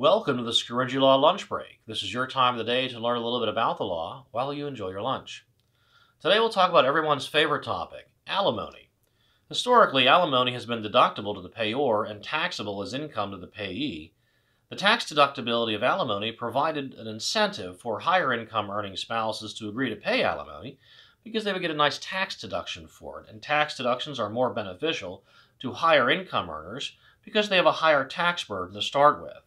Welcome to the Scaringi Law Lunch Break. This is your time of the day to learn a little bit about the law while you enjoy your lunch. Today we'll talk about everyone's favorite topic, alimony. Historically, alimony has been deductible to the payor and taxable as income to the payee. The tax deductibility of alimony provided an incentive for higher income earning spouses to agree to pay alimony because they would get a nice tax deduction for it, and tax deductions are more beneficial to higher income earners because they have a higher tax burden to start with.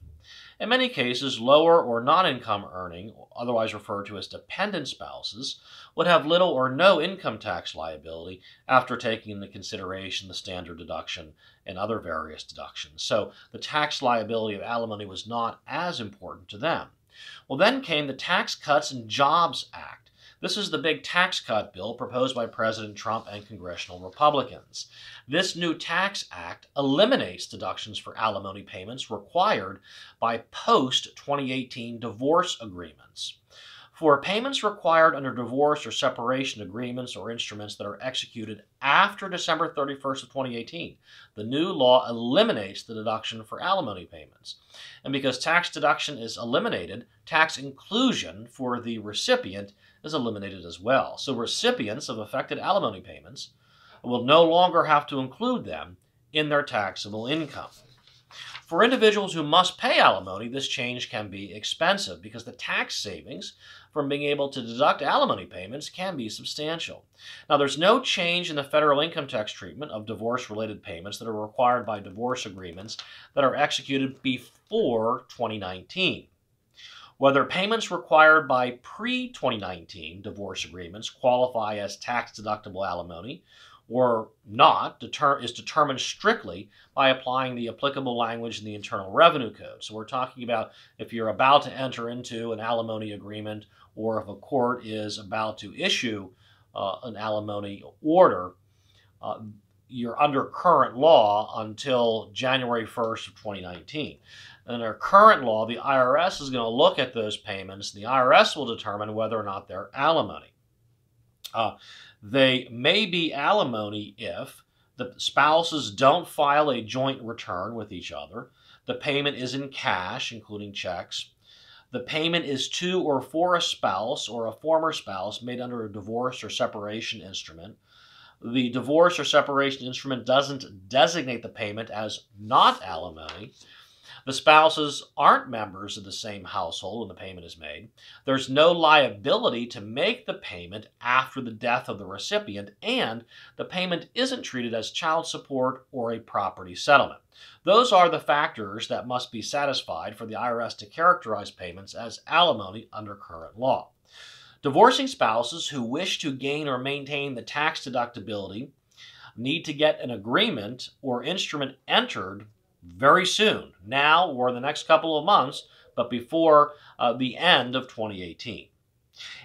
In many cases, lower or non-income earning, otherwise referred to as dependent spouses, would have little or no income tax liability after taking into consideration the standard deduction and other various deductions. So the tax liability of alimony was not as important to them. Well, then came the Tax Cuts and Jobs Act. This is the big tax cut bill proposed by President Trump and congressional Republicans. This new tax act eliminates deductions for alimony payments required by post 2018 divorce agreements. For payments required under divorce or separation agreements or instruments that are executed after December 31st of 2018, the new law eliminates the deduction for alimony payments. And because tax deduction is eliminated, tax inclusion for the recipient is eliminated as well. So recipients of affected alimony payments will no longer have to include them in their taxable income. For individuals who must pay alimony, this change can be expensive because the tax savings from being able to deduct alimony payments can be substantial. Now, there's no change in the federal income tax treatment of divorce related payments that are required by divorce agreements that are executed before 2019. Whether payments required by pre 2019 divorce agreements qualify as tax deductible alimony or not deter is determined strictly by applying the applicable language in the Internal Revenue Code. So we're talking about if you're about to enter into an alimony agreement or if a court is about to issue uh, an alimony order, uh, you're under current law until January 1st of 2019. Under current law, the IRS is going to look at those payments. And The IRS will determine whether or not they're alimony. Uh, they may be alimony if the spouses don't file a joint return with each other. The payment is in cash, including checks. The payment is to or for a spouse or a former spouse made under a divorce or separation instrument. The divorce or separation instrument doesn't designate the payment as not alimony. The spouses aren't members of the same household when the payment is made. There's no liability to make the payment after the death of the recipient, and the payment isn't treated as child support or a property settlement. Those are the factors that must be satisfied for the IRS to characterize payments as alimony under current law. Divorcing spouses who wish to gain or maintain the tax deductibility need to get an agreement or instrument entered very soon, now or the next couple of months, but before uh, the end of 2018.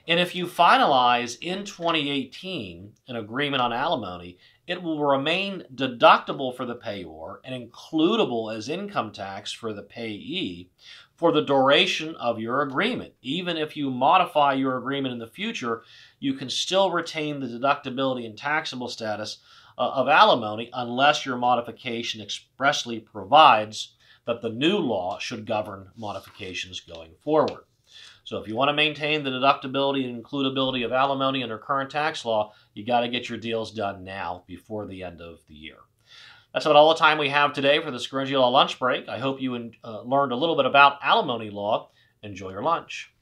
And if you finalize in 2018 an agreement on alimony, it will remain deductible for the payor and includable as income tax for the payee for the duration of your agreement. Even if you modify your agreement in the future, you can still retain the deductibility and taxable status uh, of alimony unless your modification expressly provides that the new law should govern modifications going forward. So if you want to maintain the deductibility and includability of alimony under current tax law, you got to get your deals done now before the end of the year. That's about all the time we have today for the Scaringi Law lunch break. I hope you uh, learned a little bit about alimony law. Enjoy your lunch.